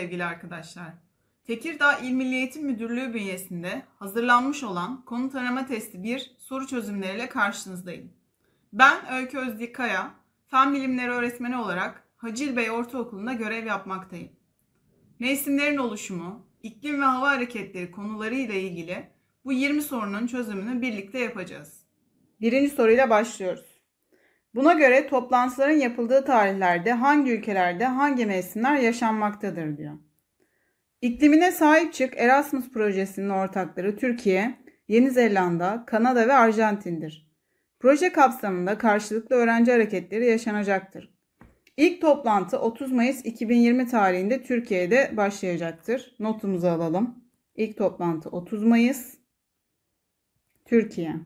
sevgili arkadaşlar. Tekirdağ İl Milli Eğitim Müdürlüğü bünyesinde hazırlanmış olan konu tanıma testi 1 soru çözümleriyle karşınızdayım. Ben Öykü Özdikaya, Fen Bilimleri Öğretmeni olarak Hacil Bey Ortaokulu'nda görev yapmaktayım. Mevsimlerin oluşumu, iklim ve hava hareketleri konuları ile ilgili bu 20 sorunun çözümünü birlikte yapacağız. Birinci soruyla başlıyoruz. Buna göre toplantıların yapıldığı tarihlerde hangi ülkelerde hangi mevsimler yaşanmaktadır diyor. İklimine sahip çık Erasmus projesinin ortakları Türkiye, Yeni Zelanda, Kanada ve Arjantin'dir. Proje kapsamında karşılıklı öğrenci hareketleri yaşanacaktır. İlk toplantı 30 Mayıs 2020 tarihinde Türkiye'de başlayacaktır. Notumuzu alalım. İlk toplantı 30 Mayıs Türkiye.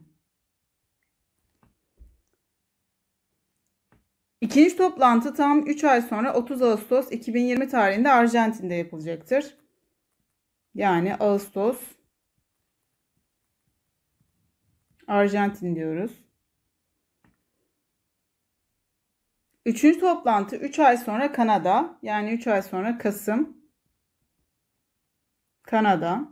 İkinci toplantı tam 3 ay sonra 30 Ağustos 2020 tarihinde Arjantin'de yapılacaktır. Yani Ağustos Arjantin diyoruz. Üçüncü toplantı 3 ay sonra Kanada. Yani 3 ay sonra Kasım. Kanada.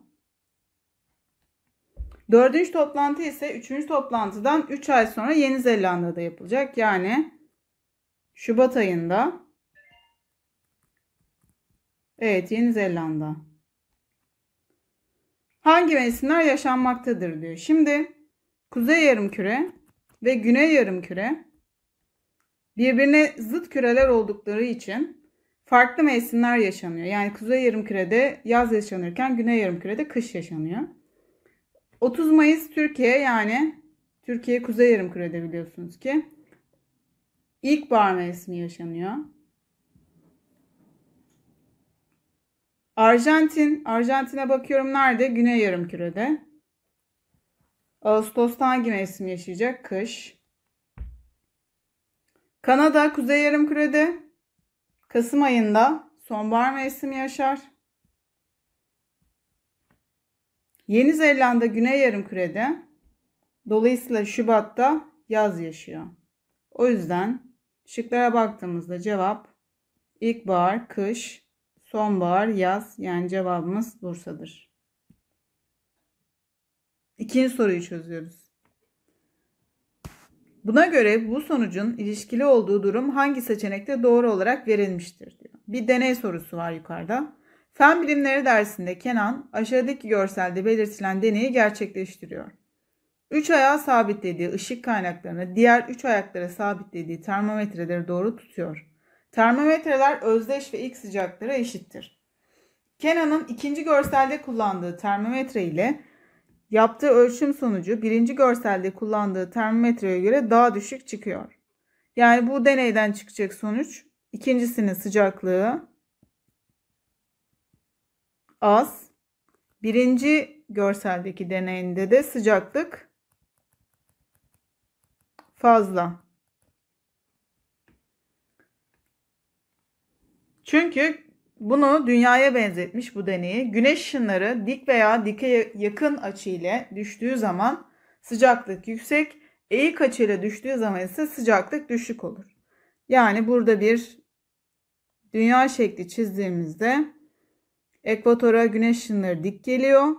Dördüncü toplantı ise üçüncü toplantıdan 3 ay sonra Yeni Zelanda'da yapılacak. Yani Şubat ayında Evet Yeni Zelanda. Hangi mevsimler yaşanmaktadır diyor. Şimdi Kuzey Yarımküre ve Güney Yarımküre birbirine zıt küreler oldukları için farklı mevsimler yaşanıyor. Yani Kuzey Yarımküre'de yaz yaşanırken Güney Yarımküre'de kış yaşanıyor. 30 Mayıs Türkiye yani Türkiye Kuzey Yarımküre'de biliyorsunuz ki İlkbahar mevsimi yaşanıyor. Arjantin, Arjantin'e bakıyorum nerede? Güney Yarımküre'de. Ağustos'ta hangi mevsim yaşayacak? Kış. Kanada, Kuzey Yarımküre'de. Kasım ayında sonbahar mevsimi yaşar. Yeni Zelanda, Güney Yarımküre'de. Dolayısıyla Şubat'ta yaz yaşıyor. O yüzden Şıklara baktığımızda cevap ilkbahar, kış, sonbahar, yaz yani cevabımız Bursa'dır. İkinci soruyu çözüyoruz. Buna göre bu sonucun ilişkili olduğu durum hangi seçenekte doğru olarak verilmiştir diyor. Bir deney sorusu var yukarıda. Fen bilimleri dersinde Kenan aşağıdaki görselde belirtilen deneyi gerçekleştiriyor. 3 ayağı sabitlediği ışık kaynaklarını diğer 3 ayaklara sabitlediği termometreleri doğru tutuyor. Termometreler özdeş ve ilk sıcaklara eşittir. Kenan'ın ikinci görselde kullandığı termometre ile yaptığı ölçüm sonucu birinci görselde kullandığı termometreye göre daha düşük çıkıyor. Yani bu deneyden çıkacak sonuç ikincisinin sıcaklığı az. Birinci görseldeki deneyinde de sıcaklık fazla. Çünkü bunu dünyaya benzetmiş bu deneyi. Güneş ışınları dik veya dike yakın açı ile düştüğü zaman sıcaklık yüksek, eğik açı ile düştüğü zaman ise sıcaklık düşük olur. Yani burada bir dünya şekli çizdiğimizde ekvatora güneş ışınları dik geliyor.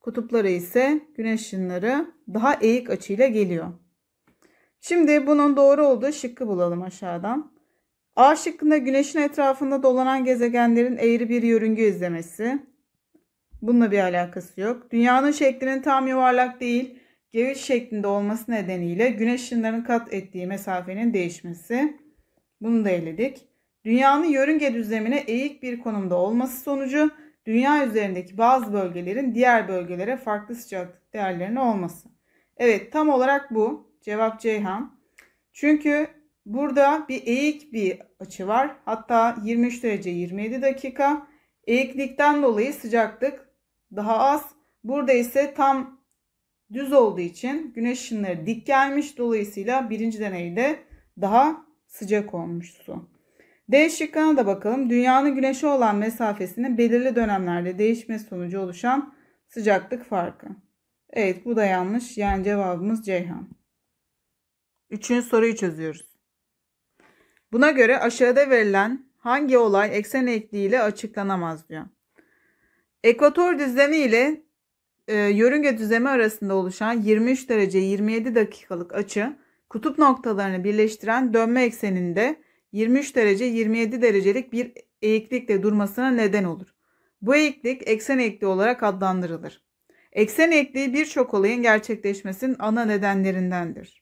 Kutuplara ise güneş ışınları daha eğik açıyla geliyor. Şimdi bunun doğru olduğu şıkkı bulalım aşağıdan. A şıkkında güneşin etrafında dolanan gezegenlerin eğri bir yörünge izlemesi. Bununla bir alakası yok. Dünyanın şeklinin tam yuvarlak değil, geviç şeklinde olması nedeniyle güneş ışınlarının kat ettiği mesafenin değişmesi. Bunu da eledik. Dünyanın yörünge düzlemine eğik bir konumda olması sonucu dünya üzerindeki bazı bölgelerin diğer bölgelere farklı sıcaklık değerlerinin olması. Evet tam olarak bu. Cevap Ceyhan. Çünkü burada bir eğik bir açı var. Hatta 23 derece 27 dakika. Eğiklikten dolayı sıcaklık daha az. Burada ise tam düz olduğu için güneş ışınları dik gelmiş. Dolayısıyla birinci deneyde daha sıcak olmuş su. D şıkkına da bakalım. Dünyanın güneşe olan mesafesinin belirli dönemlerde değişmesi sonucu oluşan sıcaklık farkı. Evet bu da yanlış. Yani cevabımız Ceyhan. Üçüncü soruyu çözüyoruz. Buna göre aşağıda verilen hangi olay eksen eğikliğiyle açıklanamaz diyor. Ekvator düzlemi ile e, yörünge düzlemi arasında oluşan 23 derece 27 dakikalık açı kutup noktalarını birleştiren dönme ekseninde 23 derece 27 derecelik bir eğiklikle durmasına neden olur. Bu eğiklik eksen eğikliği olarak adlandırılır. Eksen eğikliği birçok olayın gerçekleşmesinin ana nedenlerindendir.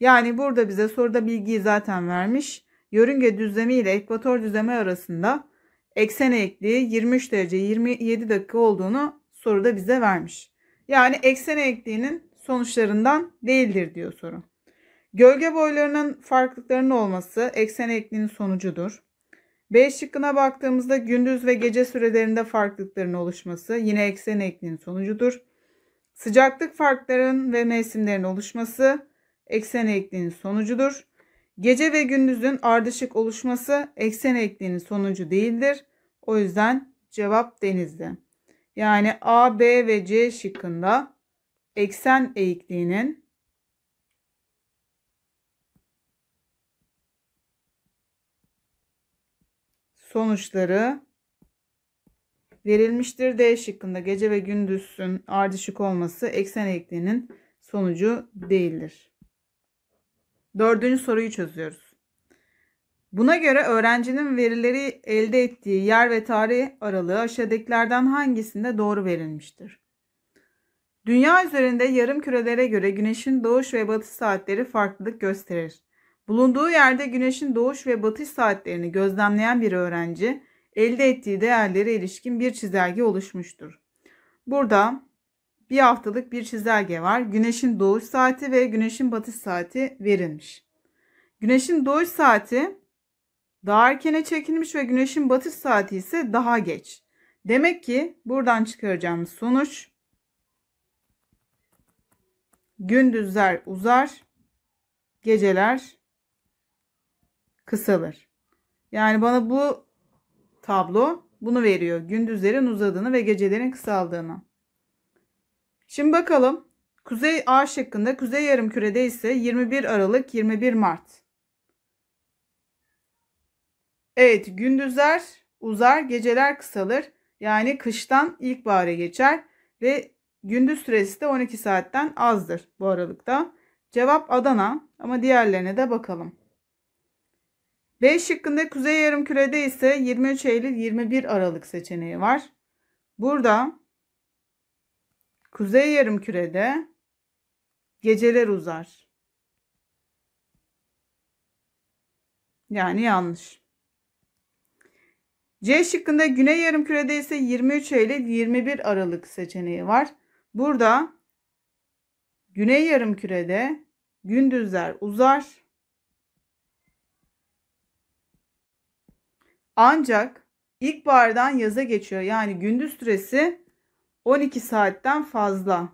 Yani burada bize soruda bilgiyi zaten vermiş. Yörünge düzlemi ile ekvator düzlemi arasında eksen eğikliği 23 derece 27 dakika olduğunu soruda bize vermiş. Yani eksen eğikliğinin sonuçlarından değildir diyor soru. Gölge boylarının farklılıklarının olması eksen eğikliğinin sonucudur. B şıkkına baktığımızda gündüz ve gece sürelerinde farklılıkların oluşması yine eksen eğikliğinin sonucudur. Sıcaklık farklarının ve mevsimlerin oluşması eksen eğikliğinin sonucudur. Gece ve gündüzün ardışık oluşması eksen eğikliğinin sonucu değildir. O yüzden cevap denizli. Yani A, B ve C şıkkında eksen eğikliğinin sonuçları verilmiştir. D şıkkında gece ve gündüzün ardışık olması eksen eğikliğinin sonucu değildir. Dördüncü soruyu çözüyoruz. Buna göre öğrencinin verileri elde ettiği yer ve tarih aralığı aşağıdakilerden hangisinde doğru verilmiştir? Dünya üzerinde yarım kürelere göre güneşin doğuş ve batış saatleri farklılık gösterir. Bulunduğu yerde güneşin doğuş ve batış saatlerini gözlemleyen bir öğrenci elde ettiği değerlere ilişkin bir çizelge oluşmuştur. Burada bir haftalık bir çizelge var. Güneşin doğuş saati ve güneşin batış saati verilmiş. Güneşin doğuş saati daha erkene çekilmiş ve güneşin batış saati ise daha geç. Demek ki buradan çıkaracağımız sonuç gündüzler uzar, geceler kısalır. Yani bana bu tablo bunu veriyor. Gündüzlerin uzadığını ve gecelerin kısaldığını. Şimdi bakalım. Kuzey A şıkkında kuzey yarımkürede ise 21 Aralık 21 Mart. Evet gündüzler uzar geceler kısalır. Yani kıştan ilkbahara geçer ve gündüz süresi de 12 saatten azdır bu aralıkta. Cevap Adana ama diğerlerine de bakalım. B şıkkında kuzey yarımkürede ise 23 Eylül 21 Aralık seçeneği var. Burada kuzey yarımkürede geceler uzar. Yani yanlış. C şıkkında güney yarımkürede ise 23 Eylül 21 Aralık seçeneği var. Burada güney yarımkürede gündüzler uzar. Ancak ilkbahardan yaza geçiyor. Yani gündüz süresi 12 saatten fazla.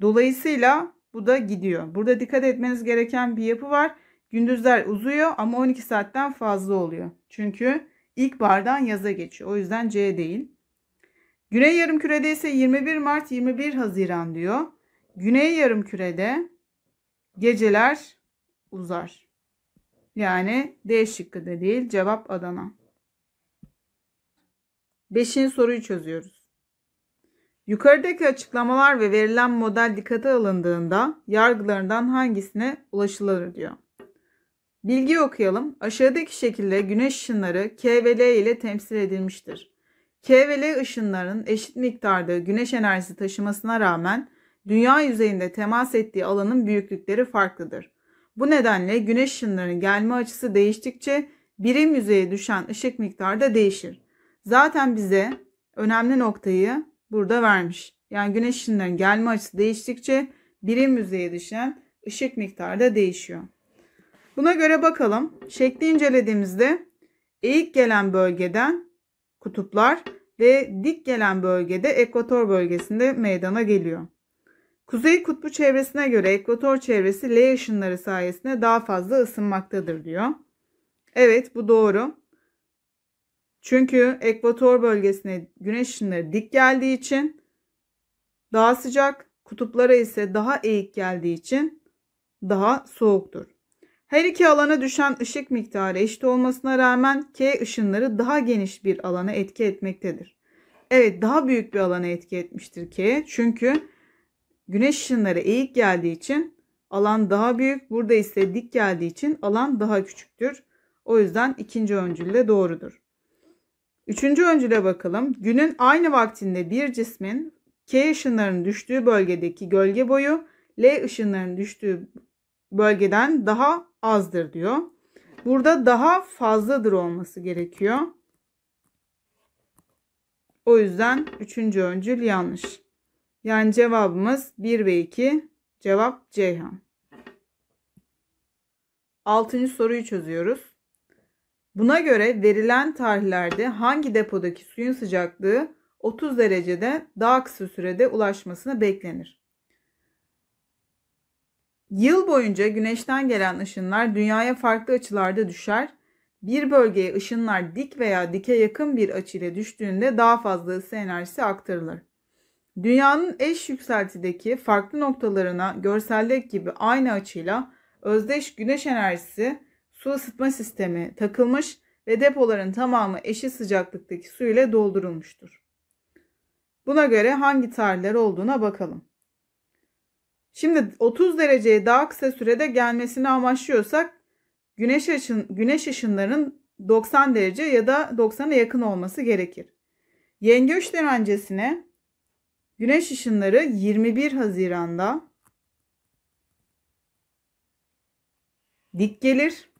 Dolayısıyla bu da gidiyor. Burada dikkat etmeniz gereken bir yapı var. Gündüzler uzuyor ama 12 saatten fazla oluyor. Çünkü ilkbahardan yaza geçiyor. O yüzden C değil. Güney yarımkürede ise 21 Mart 21 Haziran diyor. Güney yarımkürede geceler uzar. Yani D şıkkı da değil. Cevap Adana. Beşinci soruyu çözüyoruz. Yukarıdaki açıklamalar ve verilen model dikkate alındığında yargılarından hangisine ulaşılır diyor. Bilgi okuyalım. Aşağıdaki şekilde güneş ışınları K ve L ile temsil edilmiştir. K ve L ışınlarının eşit miktarda güneş enerjisi taşımasına rağmen dünya yüzeyinde temas ettiği alanın büyüklükleri farklıdır. Bu nedenle güneş ışınlarının gelme açısı değiştikçe birim yüzeye düşen ışık miktarı da değişir. Zaten bize önemli noktayı burada vermiş. Yani güneş ışınlarının gelme açısı değiştikçe birim yüzeye düşen ışık miktarı da değişiyor. Buna göre bakalım. Şekli incelediğimizde eğik gelen bölgeden kutuplar ve dik gelen bölgede ekvator bölgesinde meydana geliyor. Kuzey kutbu çevresine göre ekvator çevresi L ışınları sayesinde daha fazla ısınmaktadır diyor. Evet bu doğru. Çünkü ekvator bölgesine güneş ışınları dik geldiği için daha sıcak, kutuplara ise daha eğik geldiği için daha soğuktur. Her iki alana düşen ışık miktarı eşit olmasına rağmen K ışınları daha geniş bir alana etki etmektedir. Evet daha büyük bir alana etki etmiştir K. Çünkü güneş ışınları eğik geldiği için alan daha büyük. Burada ise dik geldiği için alan daha küçüktür. O yüzden ikinci öncül de doğrudur. Üçüncü öncüle bakalım. Günün aynı vaktinde bir cismin K ışınlarının düştüğü bölgedeki gölge boyu L ışınlarının düştüğü bölgeden daha azdır diyor. Burada daha fazladır olması gerekiyor. O yüzden üçüncü öncül yanlış. Yani cevabımız 1 ve 2. Cevap Ceyhan. Altıncı soruyu çözüyoruz. Buna göre verilen tarihlerde hangi depodaki suyun sıcaklığı 30 derecede daha kısa sürede ulaşmasını beklenir? Yıl boyunca güneşten gelen ışınlar dünyaya farklı açılarda düşer. Bir bölgeye ışınlar dik veya dike yakın bir açıyla düştüğünde daha fazla ısı enerjisi aktarılır. Dünyanın eş yükseltideki farklı noktalarına görseldeki gibi aynı açıyla özdeş güneş enerjisi su ısıtma sistemi takılmış ve depoların tamamı eşit sıcaklıktaki su ile doldurulmuştur. Buna göre hangi tarihler olduğuna bakalım. Şimdi 30 dereceye daha kısa sürede gelmesini amaçlıyorsak güneş, ışın, güneş ışınlarının 90 derece ya da 90'a yakın olması gerekir. Yengeç öncesine güneş ışınları 21 Haziran'da dik gelir.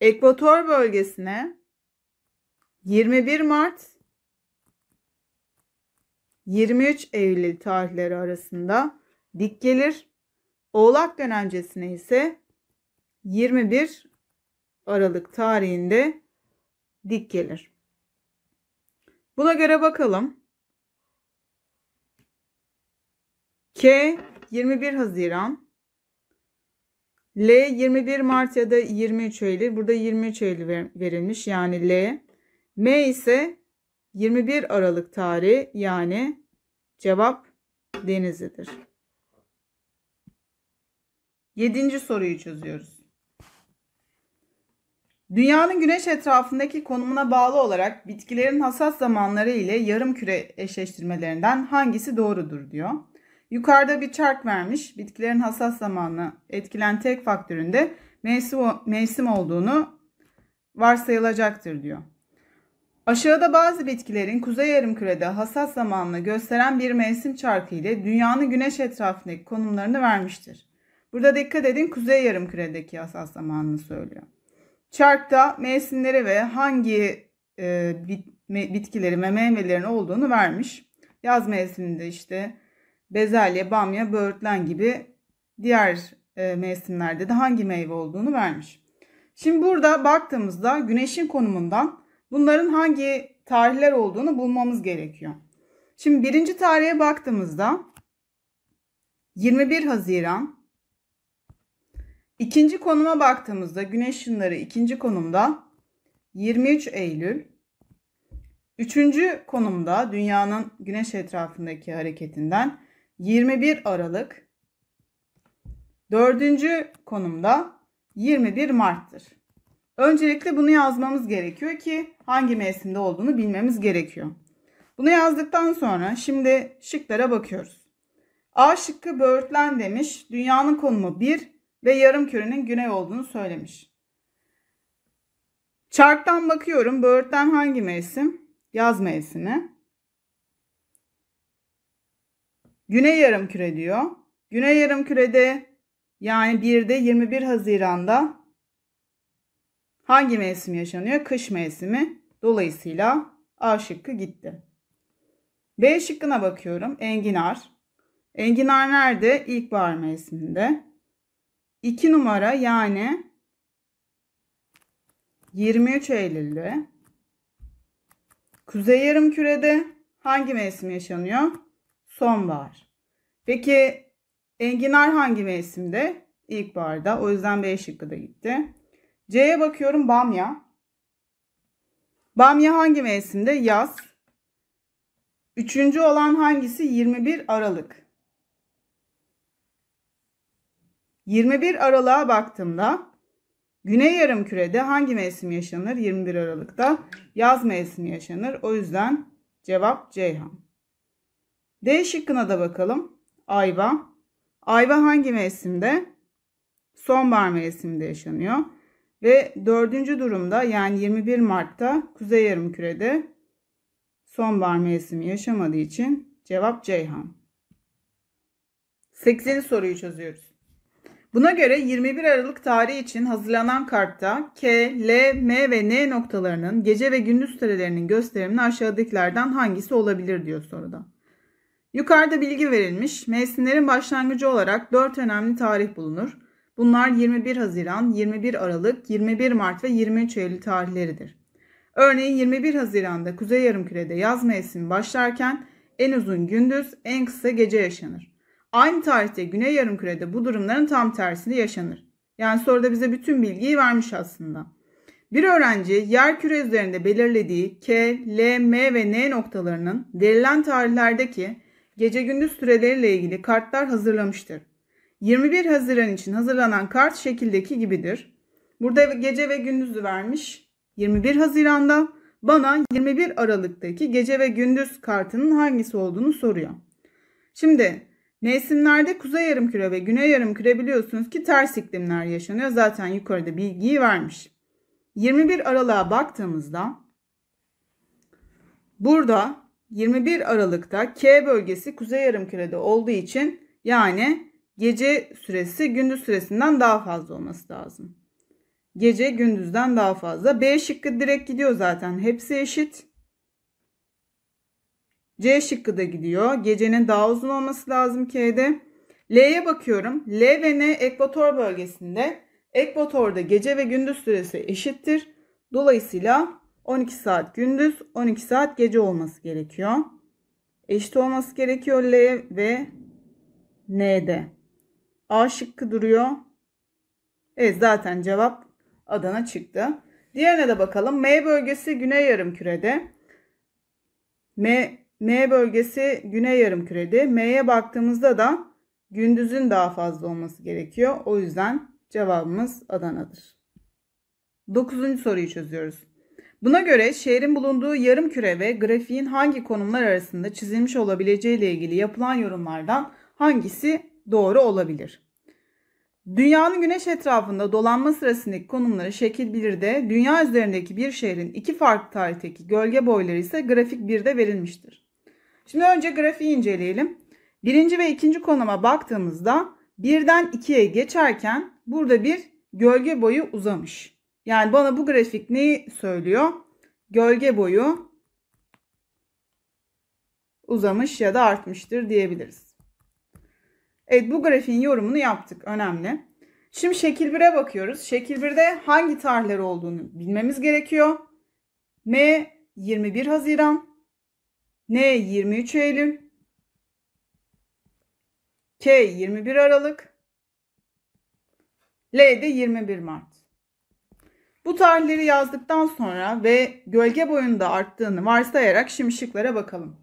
Ekvator bölgesine 21 Mart 23 Eylül tarihleri arasında dik gelir. Oğlak dönencesine ise 21 Aralık tarihinde dik gelir. Buna göre bakalım. K 21 Haziran L 21 Mart ya da 23 Eylül. Burada 23 Eylül verilmiş yani L. M ise 21 Aralık tarihi yani cevap Denizli'dir. Yedinci soruyu çözüyoruz. Dünyanın güneş etrafındaki konumuna bağlı olarak bitkilerin hasat zamanları ile yarım küre eşleştirmelerinden hangisi doğrudur diyor. Yukarıda bir çark vermiş. Bitkilerin hasat zamanı etkilen tek faktöründe mevsim, mevsim olduğunu varsayılacaktır diyor. Aşağıda bazı bitkilerin kuzey yarımkürede hasat zamanını gösteren bir mevsim çarkı ile dünyanın güneş etrafındaki konumlarını vermiştir. Burada dikkat edin kuzey yarımküredeki hasat zamanını söylüyor. Çarkta mevsimleri ve hangi e, bitkilerin ve meyvelerin olduğunu vermiş. Yaz mevsiminde işte bezelye, bamya, böğürtlen gibi diğer e, mevsimlerde de hangi meyve olduğunu vermiş. Şimdi burada baktığımızda güneşin konumundan bunların hangi tarihler olduğunu bulmamız gerekiyor. Şimdi birinci tarihe baktığımızda 21 Haziran. İkinci konuma baktığımızda güneş ışınları ikinci konumda 23 Eylül. Üçüncü konumda dünyanın güneş etrafındaki hareketinden 21 Aralık. Dördüncü konumda 21 Mart'tır. Öncelikle bunu yazmamız gerekiyor ki hangi mevsimde olduğunu bilmemiz gerekiyor. Bunu yazdıktan sonra şimdi şıklara bakıyoruz. A şıkkı böğürtlen demiş. Dünyanın konumu 1 ve yarım kürenin güney olduğunu söylemiş. Çarktan bakıyorum. Böğürtlen hangi mevsim? Yaz mevsimi. Güney yarım küre diyor. Güney yarım kürede yani 1'de 21 Haziran'da hangi mevsim yaşanıyor? Kış mevsimi. Dolayısıyla A şıkkı gitti. B şıkkına bakıyorum. Enginar. Enginar nerede? İlkbahar mevsiminde. 2 numara yani 23 Eylül'de. Kuzey yarım kürede hangi mevsim yaşanıyor? Sonbahar. Peki enginar hangi mevsimde? İlkbaharda. O yüzden B şıkkı da gitti. C'ye bakıyorum bamya. Bamya hangi mevsimde? Yaz. Üçüncü olan hangisi? 21 Aralık. 21 Aralık'a baktığımda Güney yarımkürede hangi mevsim yaşanır? 21 Aralık'ta yaz mevsimi yaşanır. O yüzden cevap Ceyhan. D şıkkına da bakalım. Ayva. Ayva hangi mevsimde? Sonbahar mevsiminde yaşanıyor. Ve dördüncü durumda yani 21 Mart'ta Kuzey Yarımküre'de sonbahar mevsimi yaşamadığı için cevap Ceyhan. 8. soruyu çözüyoruz. Buna göre 21 Aralık tarihi için hazırlanan kartta K, L, M ve N noktalarının gece ve gündüz sürelerinin gösterimini aşağıdakilerden hangisi olabilir diyor soruda. Yukarıda bilgi verilmiş. Mevsimlerin başlangıcı olarak 4 önemli tarih bulunur. Bunlar 21 Haziran, 21 Aralık, 21 Mart ve 23 Eylül tarihleridir. Örneğin 21 Haziran'da Kuzey Yarımküre'de yaz mevsimi başlarken en uzun gündüz, en kısa gece yaşanır. Aynı tarihte Güney Yarımküre'de bu durumların tam tersini yaşanır. Yani soruda bize bütün bilgiyi vermiş aslında. Bir öğrenci yer küre üzerinde belirlediği K, L, M ve N noktalarının verilen tarihlerdeki gece gündüz süreleriyle ilgili kartlar hazırlamıştır. 21 Haziran için hazırlanan kart şekildeki gibidir. Burada gece ve gündüzü vermiş. 21 Haziran'da bana 21 Aralık'taki gece ve gündüz kartının hangisi olduğunu soruyor. Şimdi mevsimlerde kuzey yarımküre ve güney yarımküre biliyorsunuz ki ters iklimler yaşanıyor. Zaten yukarıda bilgiyi vermiş. 21 Aralık'a baktığımızda burada 21 Aralık'ta K bölgesi kuzey yarımkürede olduğu için yani gece süresi gündüz süresinden daha fazla olması lazım. Gece gündüzden daha fazla. B şıkkı direkt gidiyor zaten. Hepsi eşit. C şıkkı da gidiyor. Gecenin daha uzun olması lazım K'de. L'ye bakıyorum. L ve N ekvator bölgesinde. Ekvatorda gece ve gündüz süresi eşittir. Dolayısıyla 12 saat gündüz, 12 saat gece olması gerekiyor. Eşit olması gerekiyor L ve N'de. A şıkkı duruyor. Evet zaten cevap Adana çıktı. Diğerine de bakalım. M bölgesi güney yarım kürede. M, M bölgesi güney yarım kürede. M'ye baktığımızda da gündüzün daha fazla olması gerekiyor. O yüzden cevabımız Adana'dır. Dokuzuncu soruyu çözüyoruz. Buna göre şehrin bulunduğu yarım küre ve grafiğin hangi konumlar arasında çizilmiş olabileceği ile ilgili yapılan yorumlardan hangisi doğru olabilir? Dünyanın güneş etrafında dolanma sırasındaki konumları şekil 1'de, dünya üzerindeki bir şehrin iki farklı tarihteki gölge boyları ise grafik 1'de verilmiştir. Şimdi önce grafiği inceleyelim. Birinci ve ikinci konuma baktığımızda birden ikiye geçerken burada bir gölge boyu uzamış. Yani bana bu grafik neyi söylüyor? Gölge boyu uzamış ya da artmıştır diyebiliriz. Evet bu grafiğin yorumunu yaptık. Önemli. Şimdi şekil 1'e bakıyoruz. Şekil 1'de hangi tarihler olduğunu bilmemiz gerekiyor. M 21 Haziran, N 23 Eylül, K 21 Aralık, L de 21 Mart. Bu tarihleri yazdıktan sonra ve gölge boyunda arttığını varsayarak şimdi şıklara bakalım.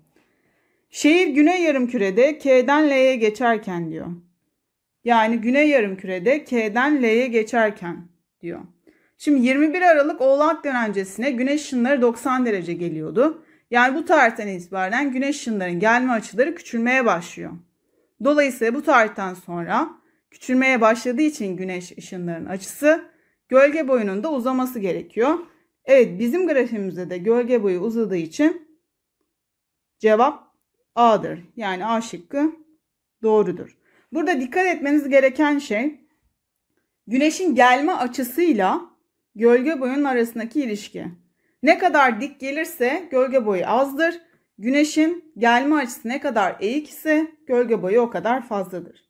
Şehir güney yarımkürede K'den L'ye geçerken diyor. Yani güney yarımkürede K'den L'ye geçerken diyor. Şimdi 21 Aralık Oğlak dönencesine güneş ışınları 90 derece geliyordu. Yani bu tarihten itibaren güneş ışınlarının gelme açıları küçülmeye başlıyor. Dolayısıyla bu tarihten sonra küçülmeye başladığı için güneş ışınlarının açısı gölge boyunun da uzaması gerekiyor. Evet bizim grafiğimizde de gölge boyu uzadığı için cevap A'dır. Yani A şıkkı doğrudur. Burada dikkat etmeniz gereken şey güneşin gelme açısıyla gölge boyunun arasındaki ilişki. Ne kadar dik gelirse gölge boyu azdır. Güneşin gelme açısı ne kadar eğik ise gölge boyu o kadar fazladır.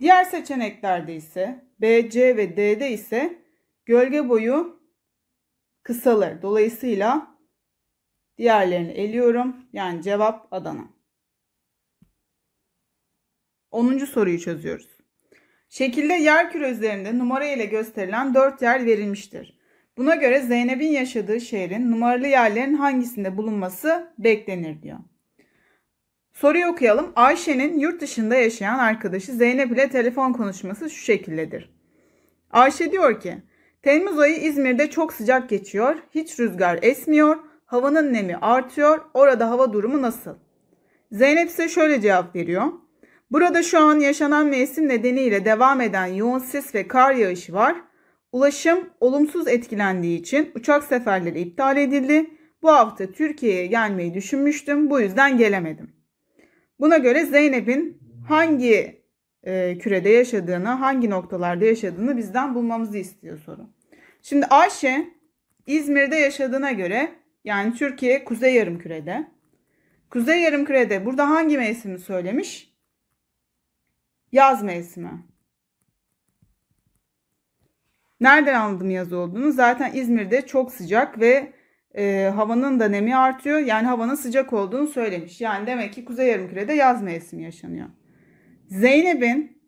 Diğer seçeneklerde ise B, C ve D'de ise gölge boyu kısalır. Dolayısıyla diğerlerini eliyorum. Yani cevap Adana. 10. soruyu çözüyoruz. Şekilde yer küre üzerinde numara ile gösterilen 4 yer verilmiştir. Buna göre Zeynep'in yaşadığı şehrin numaralı yerlerin hangisinde bulunması beklenir diyor. Soruyu okuyalım. Ayşe'nin yurt dışında yaşayan arkadaşı Zeynep ile telefon konuşması şu şekildedir. Ayşe diyor ki, Temmuz ayı İzmir'de çok sıcak geçiyor, hiç rüzgar esmiyor, havanın nemi artıyor, orada hava durumu nasıl? Zeynep ise şöyle cevap veriyor. Burada şu an yaşanan mevsim nedeniyle devam eden yoğun sis ve kar yağışı var. Ulaşım olumsuz etkilendiği için uçak seferleri iptal edildi. Bu hafta Türkiye'ye gelmeyi düşünmüştüm. Bu yüzden gelemedim. Buna göre Zeynep'in hangi e, kürede yaşadığını, hangi noktalarda yaşadığını bizden bulmamızı istiyor soru. Şimdi Ayşe İzmir'de yaşadığına göre yani Türkiye kuzey yarımkürede. Kuzey yarımkürede burada hangi mevsimi söylemiş? Yaz mevsimi. Nereden anladım yaz olduğunu? Zaten İzmir'de çok sıcak ve e, havanın da nemi artıyor. Yani havanın sıcak olduğunu söylemiş. Yani demek ki Kuzey Yarımküre'de yaz mevsimi yaşanıyor. Zeynep'in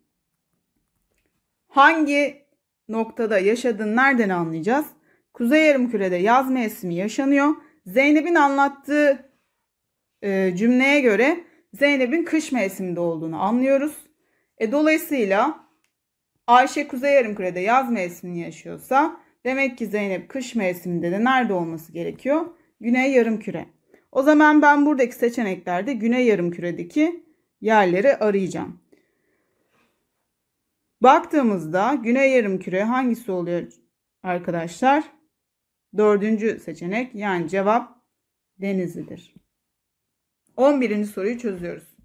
hangi noktada yaşadığını nereden anlayacağız? Kuzey Yarımküre'de yaz mevsimi yaşanıyor. Zeynep'in anlattığı e, cümleye göre Zeynep'in kış mevsiminde olduğunu anlıyoruz. E, dolayısıyla Ayşe Kuzey Yarımküre'de yaz mevsimini yaşıyorsa demek ki Zeynep kış mevsiminde de nerede olması gerekiyor? Güney Yarımküre. O zaman ben buradaki seçeneklerde Güney Yarımküre'deki yerleri arayacağım. Baktığımızda Güney Yarımküre hangisi oluyor arkadaşlar? Dördüncü seçenek yani cevap Denizli'dir. 11. soruyu çözüyoruz.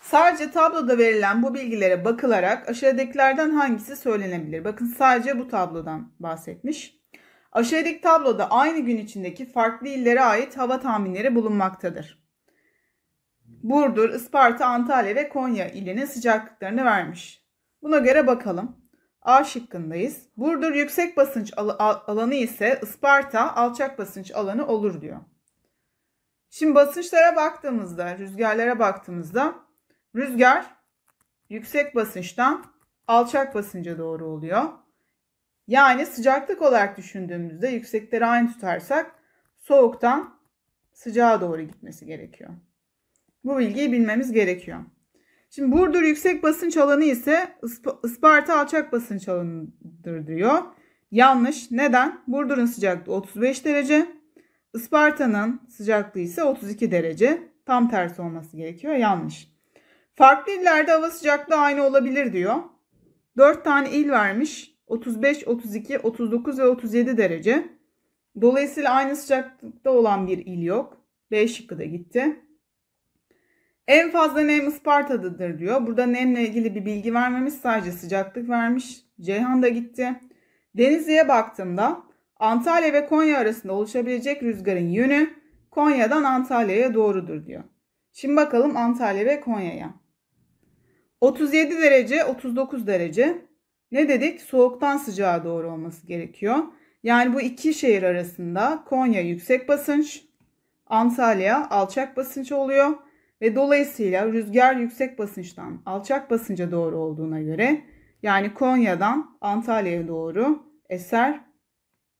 Sadece tabloda verilen bu bilgilere bakılarak aşağıdakilerden hangisi söylenebilir? Bakın sadece bu tablodan bahsetmiş. Aşağıdaki tabloda aynı gün içindeki farklı illere ait hava tahminleri bulunmaktadır. Burdur, Isparta, Antalya ve Konya ilinin sıcaklıklarını vermiş. Buna göre bakalım. A şıkkındayız. Burdur yüksek basınç alanı ise Isparta alçak basınç alanı olur diyor. Şimdi basınçlara baktığımızda, rüzgarlara baktığımızda rüzgar yüksek basınçtan alçak basınca doğru oluyor. Yani sıcaklık olarak düşündüğümüzde yüksekleri aynı tutarsak soğuktan sıcağa doğru gitmesi gerekiyor. Bu bilgiyi bilmemiz gerekiyor. Şimdi Burdur yüksek basınç alanı ise Isparta alçak basınç alanıdır diyor. Yanlış. Neden? Burdur'un sıcaklığı 35 derece. Isparta'nın sıcaklığı ise 32 derece. Tam tersi olması gerekiyor. Yanlış. Farklı illerde hava sıcaklığı aynı olabilir diyor. 4 tane il vermiş. 35, 32, 39 ve 37 derece. Dolayısıyla aynı sıcaklıkta olan bir il yok. B şıkkı da gitti. En fazla nem Isparta'dadır diyor. Burada nemle ilgili bir bilgi vermemiş. Sadece sıcaklık vermiş. Ceyhan da gitti. Denizli'ye baktığımda Antalya ve Konya arasında oluşabilecek rüzgarın yönü Konya'dan Antalya'ya doğrudur diyor. Şimdi bakalım Antalya ve Konya'ya. 37 derece 39 derece. Ne dedik? Soğuktan sıcağa doğru olması gerekiyor. Yani bu iki şehir arasında Konya yüksek basınç, Antalya alçak basınç oluyor. Ve dolayısıyla rüzgar yüksek basınçtan alçak basınca doğru olduğuna göre yani Konya'dan Antalya'ya doğru eser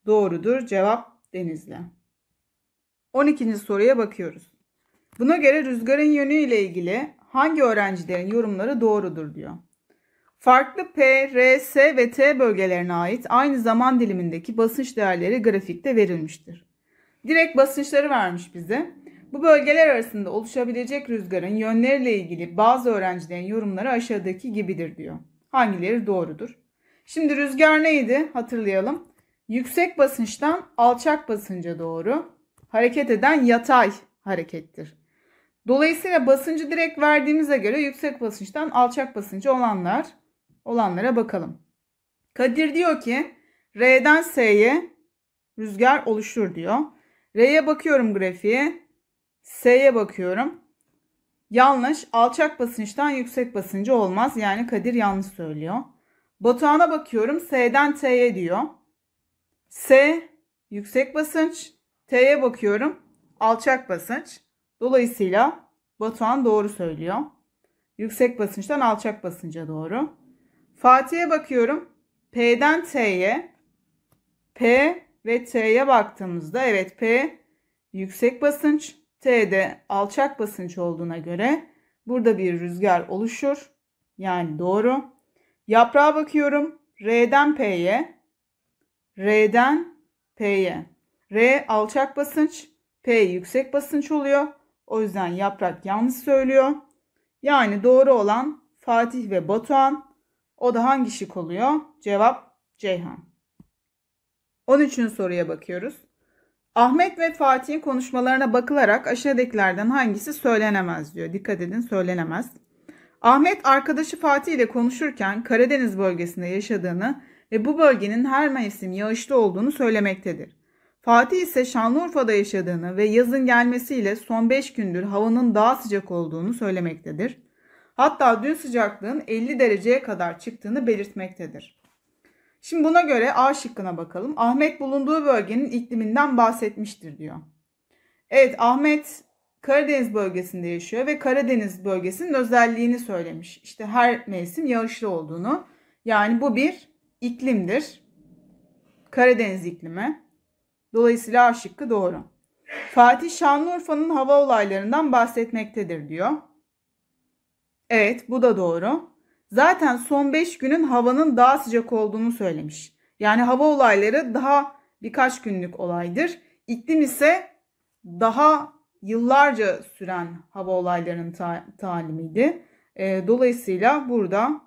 doğrudur. Cevap Denizli. 12. soruya bakıyoruz. Buna göre rüzgarın yönü ile ilgili hangi öğrencilerin yorumları doğrudur diyor. Farklı P, R, S ve T bölgelerine ait aynı zaman dilimindeki basınç değerleri grafikte verilmiştir. Direkt basınçları vermiş bize. Bu bölgeler arasında oluşabilecek rüzgarın yönleriyle ilgili bazı öğrencilerin yorumları aşağıdaki gibidir diyor. Hangileri doğrudur? Şimdi rüzgar neydi? Hatırlayalım. Yüksek basınçtan alçak basınca doğru hareket eden yatay harekettir. Dolayısıyla basıncı direkt verdiğimize göre yüksek basınçtan alçak basıncı olanlar olanlara bakalım. Kadir diyor ki R'den S'ye rüzgar oluşur diyor. R'ye bakıyorum grafiğe. S'ye bakıyorum. Yanlış. Alçak basınçtan yüksek basıncı olmaz. Yani Kadir yanlış söylüyor. Batuhan'a bakıyorum. S'den T'ye diyor. S yüksek basınç. T'ye bakıyorum. Alçak basınç. Dolayısıyla Batuhan doğru söylüyor. Yüksek basınçtan alçak basınca doğru. Fatih'e bakıyorum. P'den T'ye. P ve T'ye baktığımızda evet P yüksek basınç. T'de alçak basınç olduğuna göre Burada bir rüzgar oluşur. Yani doğru. Yaprağa bakıyorum. R'den P'ye. R'den P'ye. R alçak basınç. P yüksek basınç oluyor. O yüzden yaprak yanlış söylüyor. Yani doğru olan Fatih ve Batuhan. O da hangi şık oluyor? Cevap Ceyhan. 13. soruya bakıyoruz. Ahmet ve Fatih'in konuşmalarına bakılarak aşağıdakilerden hangisi söylenemez diyor. Dikkat edin söylenemez. Ahmet arkadaşı Fatih ile konuşurken Karadeniz bölgesinde yaşadığını ve bu bölgenin her mevsim yağışlı olduğunu söylemektedir. Fatih ise Şanlıurfa'da yaşadığını ve yazın gelmesiyle son 5 gündür havanın daha sıcak olduğunu söylemektedir. Hatta dün sıcaklığın 50 dereceye kadar çıktığını belirtmektedir. Şimdi buna göre A şıkkına bakalım. Ahmet bulunduğu bölgenin ikliminden bahsetmiştir diyor. Evet Ahmet Karadeniz bölgesinde yaşıyor ve Karadeniz bölgesinin özelliğini söylemiş. İşte her mevsim yağışlı olduğunu. Yani bu bir iklimdir. Karadeniz iklimi. Dolayısıyla A şıkkı doğru. Fatih Şanlıurfa'nın hava olaylarından bahsetmektedir diyor. Evet bu da doğru. Zaten son 5 günün havanın daha sıcak olduğunu söylemiş. Yani hava olayları daha birkaç günlük olaydır. İklim ise daha yıllarca süren hava olaylarının ta- talimiydi. E, dolayısıyla burada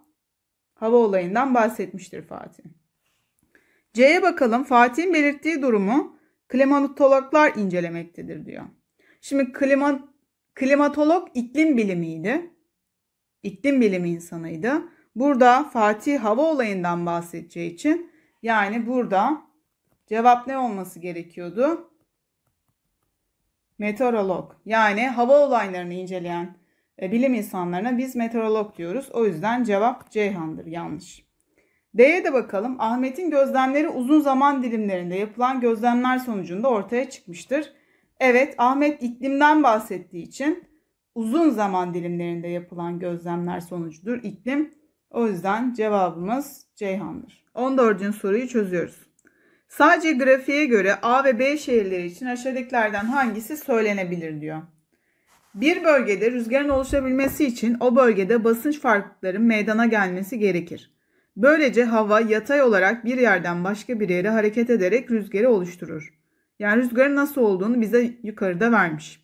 hava olayından bahsetmiştir Fatih. C'ye bakalım. Fatih'in belirttiği durumu klimatologlar incelemektedir diyor. Şimdi klima, klimatolog iklim bilimiydi. İklim bilimi insanıydı. Burada Fatih hava olayından bahsedeceği için yani burada cevap ne olması gerekiyordu? Meteorolog. Yani hava olaylarını inceleyen e, bilim insanlarına biz meteorolog diyoruz. O yüzden cevap Ceyhan'dır. Yanlış. D'ye de bakalım. Ahmet'in gözlemleri uzun zaman dilimlerinde yapılan gözlemler sonucunda ortaya çıkmıştır. Evet, Ahmet iklimden bahsettiği için uzun zaman dilimlerinde yapılan gözlemler sonucudur iklim. O yüzden cevabımız Ceyhan'dır. 14. soruyu çözüyoruz. Sadece grafiğe göre A ve B şehirleri için aşağıdakilerden hangisi söylenebilir diyor. Bir bölgede rüzgarın oluşabilmesi için o bölgede basınç farklılıkların meydana gelmesi gerekir. Böylece hava yatay olarak bir yerden başka bir yere hareket ederek rüzgarı oluşturur. Yani rüzgarın nasıl olduğunu bize yukarıda vermiş.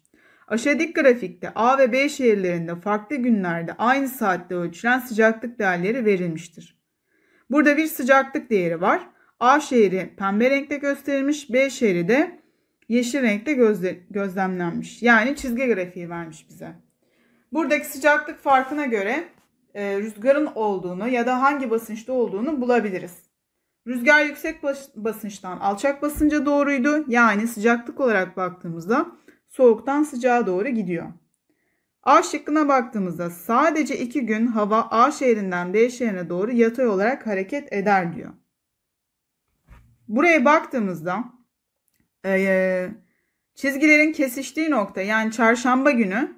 Aşağıdaki grafikte A ve B şehirlerinde farklı günlerde aynı saatte ölçülen sıcaklık değerleri verilmiştir. Burada bir sıcaklık değeri var. A şehri pembe renkte gösterilmiş, B şehri de yeşil renkte gözle, gözlemlenmiş. Yani çizgi grafiği vermiş bize. Buradaki sıcaklık farkına göre e, rüzgarın olduğunu ya da hangi basınçta olduğunu bulabiliriz. Rüzgar yüksek basınçtan alçak basınca doğruydu. Yani sıcaklık olarak baktığımızda soğuktan sıcağa doğru gidiyor. A şıkkına baktığımızda sadece iki gün hava A şehrinden B şehrine doğru yatay olarak hareket eder diyor. Buraya baktığımızda e, çizgilerin kesiştiği nokta yani çarşamba günü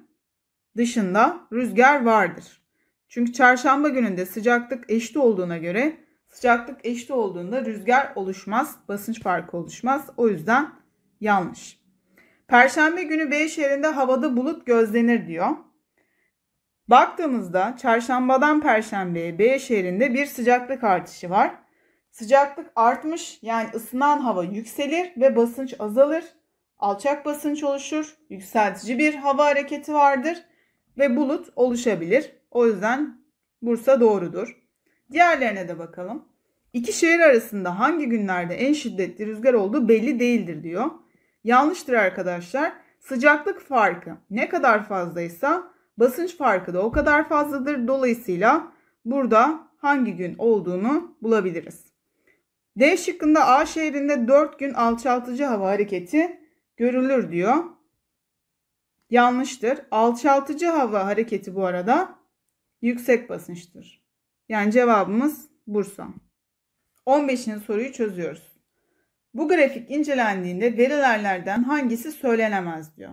dışında rüzgar vardır. Çünkü çarşamba gününde sıcaklık eşit olduğuna göre sıcaklık eşit olduğunda rüzgar oluşmaz, basınç farkı oluşmaz. O yüzden yanlış. Perşembe günü B şehrinde havada bulut gözlenir diyor. Baktığımızda çarşambadan perşembeye B şehrinde bir sıcaklık artışı var. Sıcaklık artmış yani ısınan hava yükselir ve basınç azalır. Alçak basınç oluşur. Yükseltici bir hava hareketi vardır ve bulut oluşabilir. O yüzden Bursa doğrudur. Diğerlerine de bakalım. İki şehir arasında hangi günlerde en şiddetli rüzgar olduğu belli değildir diyor. Yanlıştır arkadaşlar. Sıcaklık farkı ne kadar fazlaysa basınç farkı da o kadar fazladır. Dolayısıyla burada hangi gün olduğunu bulabiliriz. D şıkkında A şehrinde 4 gün alçaltıcı hava hareketi görülür diyor. Yanlıştır. Alçaltıcı hava hareketi bu arada yüksek basınçtır. Yani cevabımız Bursa. 15. soruyu çözüyoruz. Bu grafik incelendiğinde verilerlerden hangisi söylenemez diyor.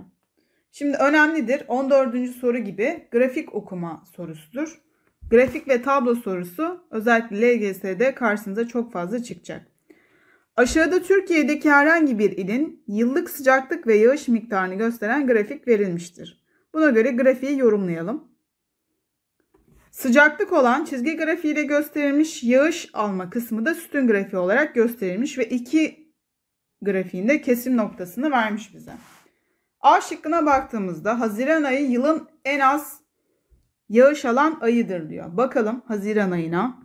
Şimdi önemlidir. 14. soru gibi grafik okuma sorusudur. Grafik ve tablo sorusu özellikle LGS'de karşınıza çok fazla çıkacak. Aşağıda Türkiye'deki herhangi bir ilin yıllık sıcaklık ve yağış miktarını gösteren grafik verilmiştir. Buna göre grafiği yorumlayalım. Sıcaklık olan çizgi grafiğiyle gösterilmiş yağış alma kısmı da sütun grafiği olarak gösterilmiş ve iki grafiğinde kesim noktasını vermiş bize. A şıkkına baktığımızda Haziran ayı yılın en az yağış alan ayıdır diyor. Bakalım Haziran ayına.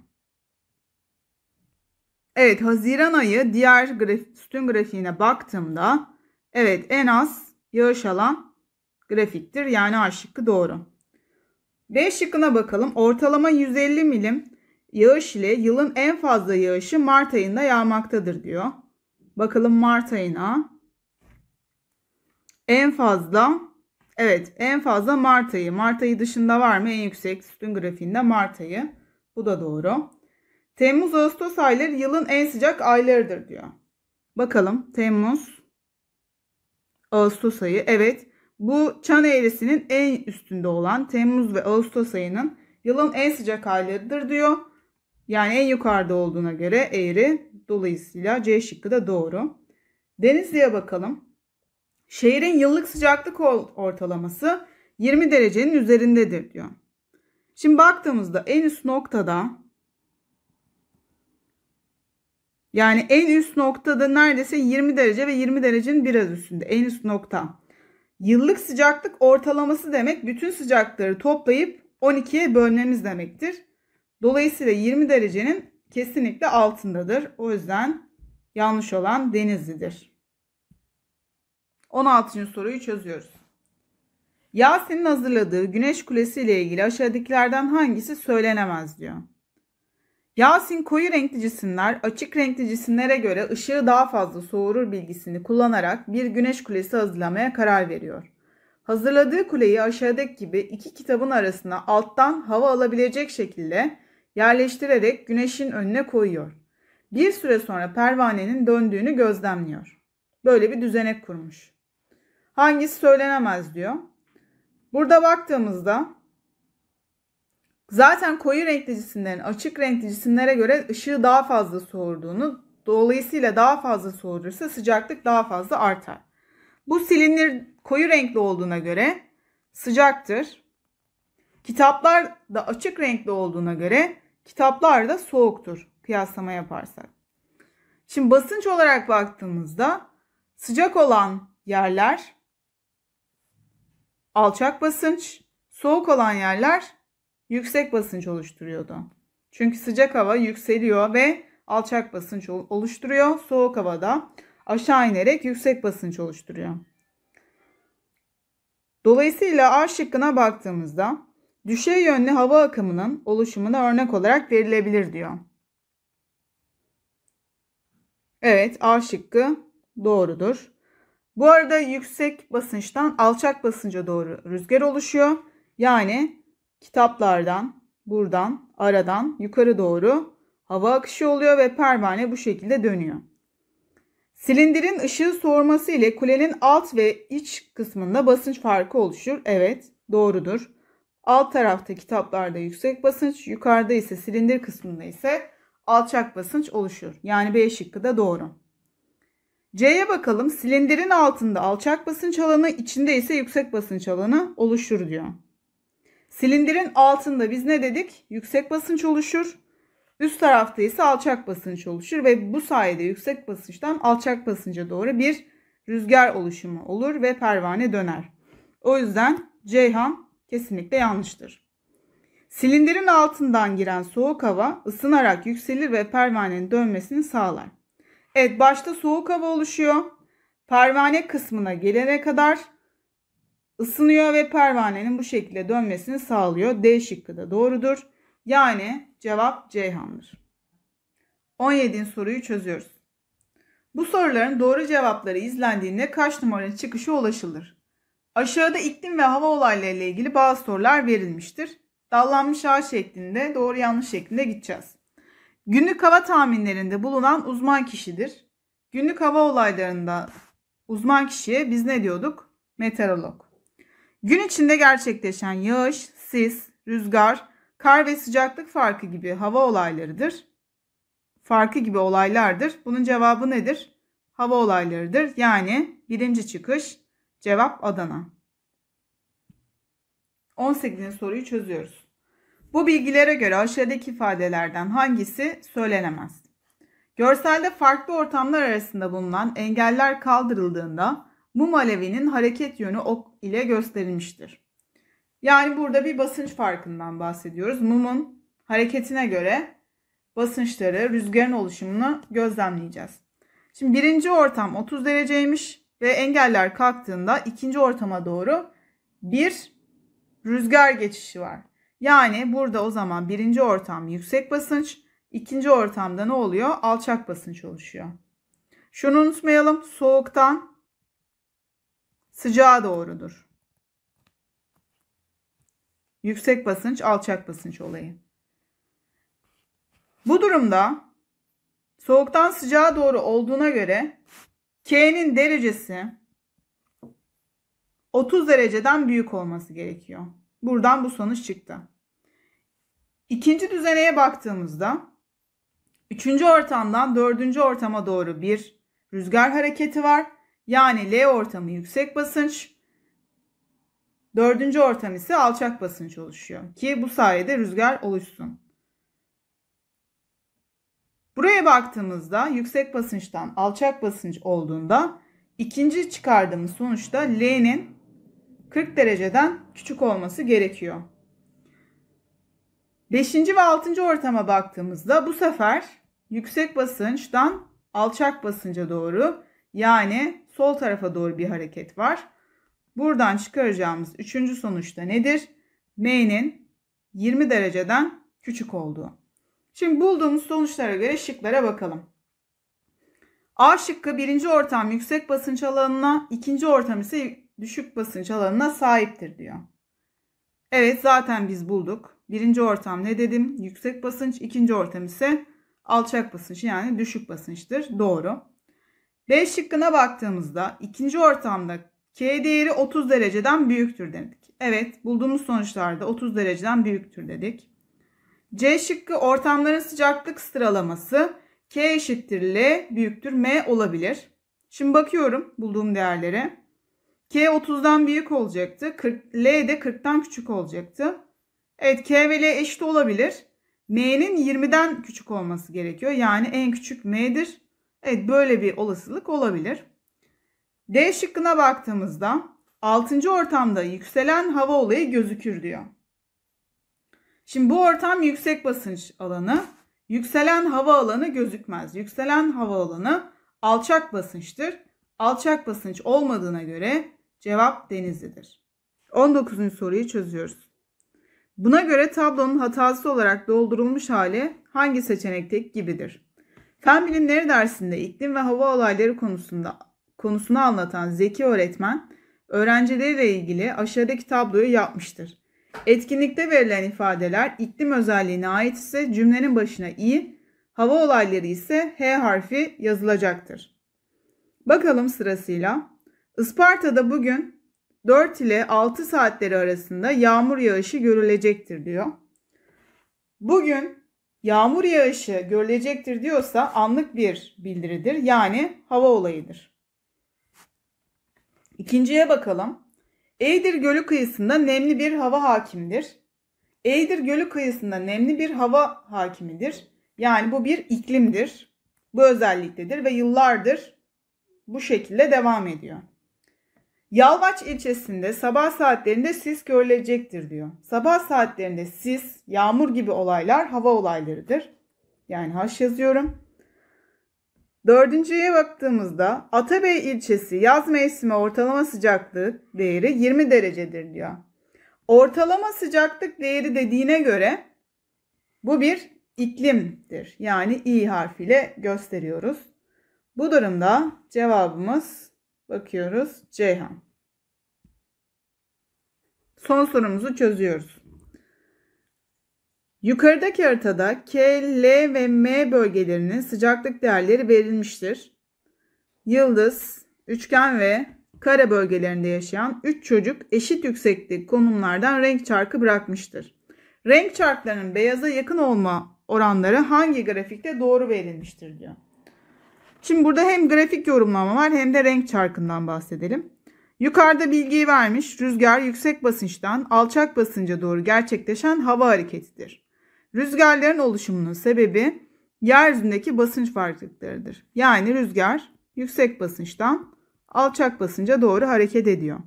Evet Haziran ayı diğer graf sütun grafiğine baktığımda evet en az yağış alan grafiktir. Yani A şıkkı doğru. B şıkkına bakalım. Ortalama 150 milim yağış ile yılın en fazla yağışı Mart ayında yağmaktadır diyor. Bakalım Mart ayına. En fazla evet en fazla Mart ayı. Mart ayı dışında var mı? En yüksek sütun grafiğinde Mart ayı. Bu da doğru. Temmuz Ağustos ayları yılın en sıcak aylarıdır diyor. Bakalım Temmuz Ağustos ayı. Evet bu çan eğrisinin en üstünde olan Temmuz ve Ağustos ayının yılın en sıcak aylarıdır diyor. Yani en yukarıda olduğuna göre eğri. Dolayısıyla C şıkkı da doğru. Denizli'ye bakalım. Şehrin yıllık sıcaklık ortalaması 20 derecenin üzerindedir diyor. Şimdi baktığımızda en üst noktada yani en üst noktada neredeyse 20 derece ve 20 derecenin biraz üstünde. En üst nokta. Yıllık sıcaklık ortalaması demek bütün sıcaklıkları toplayıp 12'ye bölmemiz demektir. Dolayısıyla 20 derecenin kesinlikle altındadır. O yüzden yanlış olan Denizli'dir. 16. soruyu çözüyoruz. Yasin'in hazırladığı Güneş Kulesi ile ilgili aşağıdakilerden hangisi söylenemez diyor. Yasin koyu renkli cisimler açık renkli cisimlere göre ışığı daha fazla soğurur bilgisini kullanarak bir güneş kulesi hazırlamaya karar veriyor. Hazırladığı kuleyi aşağıdaki gibi iki kitabın arasına alttan hava alabilecek şekilde yerleştirerek güneşin önüne koyuyor. Bir süre sonra pervanenin döndüğünü gözlemliyor. Böyle bir düzenek kurmuş. Hangisi söylenemez diyor. Burada baktığımızda zaten koyu renkli cisimlerin açık renkli cisimlere göre ışığı daha fazla soğurduğunu, dolayısıyla daha fazla soğurursa sıcaklık daha fazla artar. Bu silindir koyu renkli olduğuna göre sıcaktır. Kitaplar da açık renkli olduğuna göre kitaplar da soğuktur kıyaslama yaparsak. Şimdi basınç olarak baktığımızda sıcak olan yerler alçak basınç, soğuk olan yerler yüksek basınç oluşturuyordu. Çünkü sıcak hava yükseliyor ve alçak basınç oluşturuyor. Soğuk havada aşağı inerek yüksek basınç oluşturuyor. Dolayısıyla A şıkkına baktığımızda düşey yönlü hava akımının oluşumuna örnek olarak verilebilir diyor. Evet A şıkkı doğrudur. Bu arada yüksek basınçtan alçak basınca doğru rüzgar oluşuyor. Yani kitaplardan, buradan, aradan yukarı doğru hava akışı oluyor ve pervane bu şekilde dönüyor. Silindirin ışığı soğurması ile kulenin alt ve iç kısmında basınç farkı oluşur. Evet, doğrudur. Alt tarafta kitaplarda yüksek basınç, yukarıda ise silindir kısmında ise alçak basınç oluşur. Yani B şıkkı da doğru. C'ye bakalım. Silindirin altında alçak basınç alanı, içinde ise yüksek basınç alanı oluşur diyor. Silindirin altında biz ne dedik? Yüksek basınç oluşur. Üst tarafta ise alçak basınç oluşur ve bu sayede yüksek basınçtan alçak basınca doğru bir rüzgar oluşumu olur ve pervane döner. O yüzden Ceyhan kesinlikle yanlıştır. Silindirin altından giren soğuk hava ısınarak yükselir ve pervanenin dönmesini sağlar. Evet başta soğuk hava oluşuyor. Pervane kısmına gelene kadar ısınıyor ve pervanenin bu şekilde dönmesini sağlıyor. D şıkkı da doğrudur. Yani cevap Ceyhan'dır. 17. soruyu çözüyoruz. Bu soruların doğru cevapları izlendiğinde kaç numaranın çıkışı ulaşılır? Aşağıda iklim ve hava olayları ile ilgili bazı sorular verilmiştir. Dallanmış ağ şeklinde doğru yanlış şeklinde gideceğiz. Günlük hava tahminlerinde bulunan uzman kişidir. Günlük hava olaylarında uzman kişiye biz ne diyorduk? Meteorolog. Gün içinde gerçekleşen yağış, sis, rüzgar, Kar ve sıcaklık farkı gibi hava olaylarıdır. Farkı gibi olaylardır. Bunun cevabı nedir? Hava olaylarıdır. Yani birinci çıkış cevap Adana. 18. soruyu çözüyoruz. Bu bilgilere göre aşağıdaki ifadelerden hangisi söylenemez? Görselde farklı ortamlar arasında bulunan engeller kaldırıldığında mum alevinin hareket yönü ok ile gösterilmiştir. Yani burada bir basınç farkından bahsediyoruz. Mumun hareketine göre basınçları, rüzgarın oluşumunu gözlemleyeceğiz. Şimdi birinci ortam 30 dereceymiş ve engeller kalktığında ikinci ortama doğru bir rüzgar geçişi var. Yani burada o zaman birinci ortam yüksek basınç, ikinci ortamda ne oluyor? Alçak basınç oluşuyor. Şunu unutmayalım. Soğuktan sıcağa doğrudur. Yüksek basınç, alçak basınç olayı. Bu durumda soğuktan sıcağa doğru olduğuna göre K'nin derecesi 30 dereceden büyük olması gerekiyor. Buradan bu sonuç çıktı. İkinci düzeneye baktığımızda üçüncü ortamdan dördüncü ortama doğru bir rüzgar hareketi var. Yani L ortamı yüksek basınç, dördüncü ortam ise alçak basınç oluşuyor. Ki bu sayede rüzgar oluşsun. Buraya baktığımızda yüksek basınçtan alçak basınç olduğunda ikinci çıkardığımız sonuçta L'nin 40 dereceden küçük olması gerekiyor. Beşinci ve altıncı ortama baktığımızda bu sefer yüksek basınçtan alçak basınca doğru yani sol tarafa doğru bir hareket var. Buradan çıkaracağımız üçüncü sonuçta nedir? M'nin 20 dereceden küçük olduğu. Şimdi bulduğumuz sonuçlara göre şıklara bakalım. A şıkkı birinci ortam yüksek basınç alanına, ikinci ortam ise düşük basınç alanına sahiptir diyor. Evet zaten biz bulduk. Birinci ortam ne dedim? Yüksek basınç. ikinci ortam ise alçak basınç yani düşük basınçtır. Doğru. B şıkkına baktığımızda ikinci ortamda K değeri 30 dereceden büyüktür dedik. Evet bulduğumuz sonuçlarda 30 dereceden büyüktür dedik. C şıkkı ortamların sıcaklık sıralaması K eşittir L büyüktür M olabilir. Şimdi bakıyorum bulduğum değerlere. K 30'dan büyük olacaktı. 40, L de 40'tan küçük olacaktı. Evet K ve L eşit olabilir. M'nin 20'den küçük olması gerekiyor. Yani en küçük M'dir. Evet böyle bir olasılık olabilir. D şıkkına baktığımızda 6. ortamda yükselen hava olayı gözükür diyor. Şimdi bu ortam yüksek basınç alanı. Yükselen hava alanı gözükmez. Yükselen hava alanı alçak basınçtır. Alçak basınç olmadığına göre cevap Denizli'dir. 19. soruyu çözüyoruz. Buna göre tablonun hatası olarak doldurulmuş hali hangi seçenekteki gibidir? Fen bilimleri dersinde iklim ve hava olayları konusunda konusunu anlatan Zeki öğretmen öğrencileriyle ilgili aşağıdaki tabloyu yapmıştır. Etkinlikte verilen ifadeler iklim özelliğine ait ise cümlenin başına i, hava olayları ise h harfi yazılacaktır. Bakalım sırasıyla. Isparta'da bugün 4 ile 6 saatleri arasında yağmur yağışı görülecektir diyor. Bugün yağmur yağışı görülecektir diyorsa anlık bir bildiridir. Yani hava olayıdır. İkinciye bakalım. Eğdir Gölü kıyısında nemli bir hava hakimdir. Eğdir Gölü kıyısında nemli bir hava hakimidir. Yani bu bir iklimdir. Bu özelliktedir ve yıllardır bu şekilde devam ediyor. Yalvaç ilçesinde sabah saatlerinde sis görülecektir diyor. Sabah saatlerinde sis, yağmur gibi olaylar hava olaylarıdır. Yani haş yazıyorum. Dördüncüye baktığımızda Atabey ilçesi yaz mevsimi ortalama sıcaklığı değeri 20 derecedir diyor. Ortalama sıcaklık değeri dediğine göre bu bir iklimdir. Yani i harfiyle gösteriyoruz. Bu durumda cevabımız bakıyoruz Ceyhan. Son sorumuzu çözüyoruz. Yukarıdaki haritada K, L ve M bölgelerinin sıcaklık değerleri verilmiştir. Yıldız, üçgen ve kare bölgelerinde yaşayan 3 çocuk eşit yükseklik konumlardan renk çarkı bırakmıştır. Renk çarklarının beyaza yakın olma oranları hangi grafikte doğru verilmiştir diyor. Şimdi burada hem grafik yorumlama var hem de renk çarkından bahsedelim. Yukarıda bilgiyi vermiş. Rüzgar yüksek basınçtan alçak basınca doğru gerçekleşen hava hareketidir. Rüzgarların oluşumunun sebebi yeryüzündeki basınç farklılıklarıdır. Yani rüzgar yüksek basınçtan alçak basınca doğru hareket ediyor.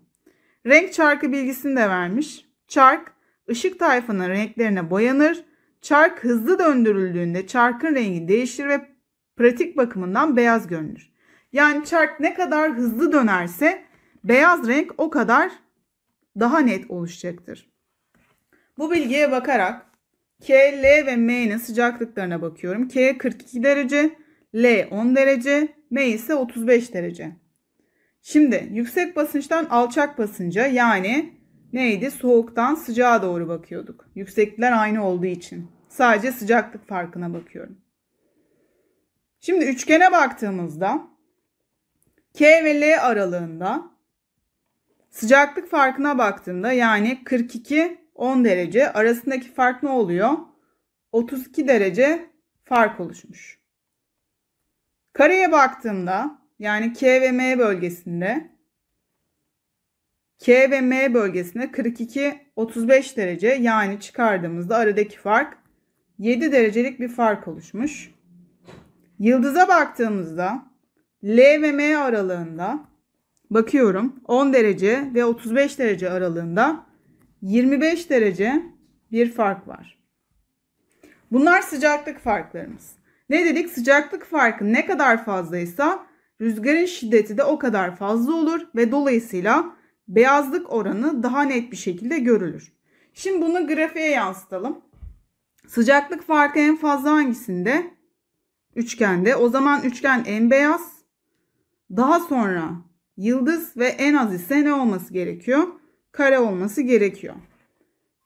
Renk çarkı bilgisini de vermiş. Çark ışık tayfının renklerine boyanır. Çark hızlı döndürüldüğünde çarkın rengi değişir ve pratik bakımından beyaz görünür. Yani çark ne kadar hızlı dönerse beyaz renk o kadar daha net oluşacaktır. Bu bilgiye bakarak K, L ve M'nin sıcaklıklarına bakıyorum. K 42 derece, L 10 derece, M ise 35 derece. Şimdi yüksek basınçtan alçak basınca yani neydi? Soğuktan sıcağa doğru bakıyorduk. Yükseklikler aynı olduğu için. Sadece sıcaklık farkına bakıyorum. Şimdi üçgene baktığımızda K ve L aralığında sıcaklık farkına baktığımda yani 42 10 derece arasındaki fark ne oluyor? 32 derece fark oluşmuş. Kareye baktığımda yani K ve M bölgesinde K ve M bölgesinde 42 35 derece yani çıkardığımızda aradaki fark 7 derecelik bir fark oluşmuş. Yıldıza baktığımızda L ve M aralığında bakıyorum 10 derece ve 35 derece aralığında 25 derece bir fark var. Bunlar sıcaklık farklarımız. Ne dedik? Sıcaklık farkı ne kadar fazlaysa rüzgarın şiddeti de o kadar fazla olur ve dolayısıyla beyazlık oranı daha net bir şekilde görülür. Şimdi bunu grafiğe yansıtalım. Sıcaklık farkı en fazla hangisinde? Üçgende. O zaman üçgen en beyaz. Daha sonra yıldız ve en az ise ne olması gerekiyor? Kare olması gerekiyor.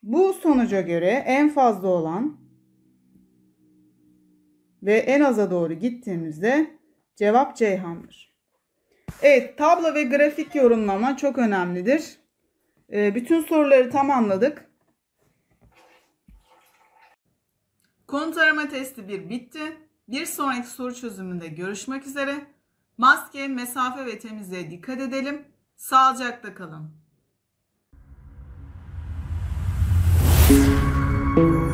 Bu sonuca göre en fazla olan ve en aza doğru gittiğimizde cevap Ceyhan'dır. Evet tablo ve grafik yorumlama çok önemlidir. Ee, bütün soruları tamamladık. Konu tarama testi 1 bitti. Bir sonraki soru çözümünde görüşmek üzere. Maske, mesafe ve temizliğe dikkat edelim. Sağlıcakla kalın. thank you.